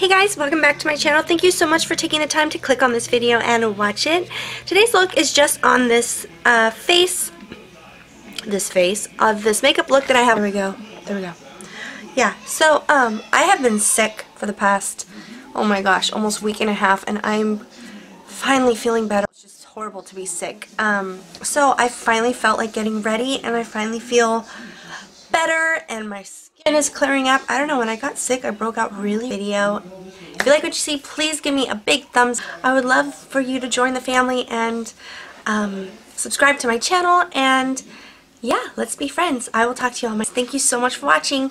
Hey guys, welcome back to my channel. Thank you so much for taking the time to click on this video and watch it. Today's look is just on this uh, face, this face, of this makeup look that I have. There we go. There we go. Yeah, so um, I have been sick for the past, oh my gosh, almost week and a half, and I'm finally feeling better. It's just horrible to be sick. Um, so I finally felt like getting ready, and I finally feel better, and my skin is clearing up. I don't know, when I got sick, I broke out really video. If you like what you see, please give me a big thumbs. I would love for you to join the family and um, subscribe to my channel. And yeah, let's be friends. I will talk to you all. Thank you so much for watching.